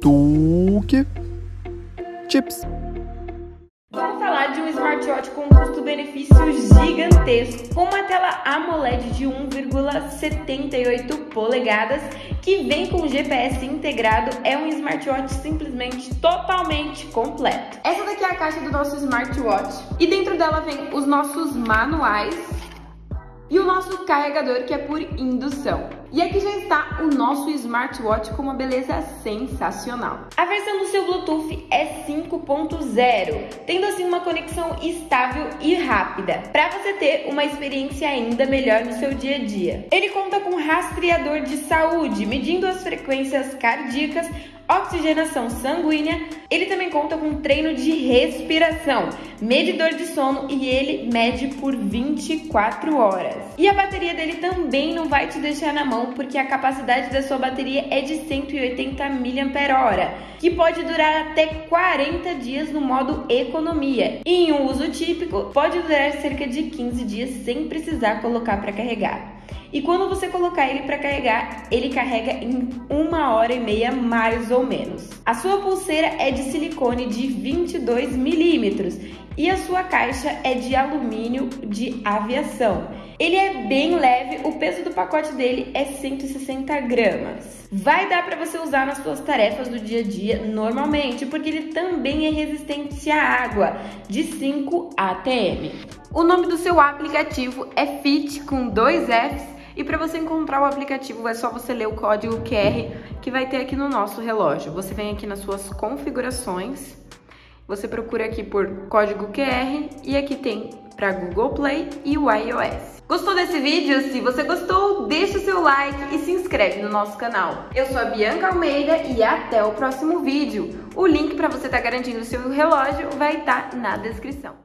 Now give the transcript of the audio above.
Tuque Chips. Vamos falar de um smartwatch com custo-benefício gigantesco, com uma tela AMOLED de 1,78 polegadas que vem com GPS integrado, é um smartwatch simplesmente totalmente completo. Essa daqui é a caixa do nosso smartwatch e dentro dela vem os nossos manuais e nosso carregador que é por indução. E aqui já está o nosso smartwatch com uma beleza sensacional. A versão do seu Bluetooth é 5.0, tendo assim uma conexão estável e rápida, para você ter uma experiência ainda melhor no seu dia a dia. Ele conta com rastreador de saúde, medindo as frequências cardíacas, oxigenação sanguínea. Ele também conta com treino de respiração, medidor de sono e ele mede por 24 horas. E a bateria dele também não vai te deixar na mão, porque a capacidade da sua bateria é de 180 mAh, que pode durar até 40 dias no modo economia. E em um uso típico, pode durar cerca de 15 dias sem precisar colocar para carregar. E quando você colocar ele para carregar, ele carrega em uma hora e meia mais ou menos. A sua pulseira é de silicone de 22 milímetros e a sua caixa é de alumínio de aviação. Ele é bem leve, o peso do pacote dele é 160 gramas. Vai dar para você usar nas suas tarefas do dia a dia normalmente, porque ele também é resistente à água, de 5 ATM. O nome do seu aplicativo é Fit com dois Fs e para você encontrar o aplicativo é só você ler o código QR que vai ter aqui no nosso relógio. Você vem aqui nas suas configurações, você procura aqui por código QR e aqui tem para Google Play e o iOS. Gostou desse vídeo? Se você gostou, deixa o seu like e se inscreve no nosso canal. Eu sou a Bianca Almeida e até o próximo vídeo. O link para você estar tá garantindo o seu relógio vai estar tá na descrição.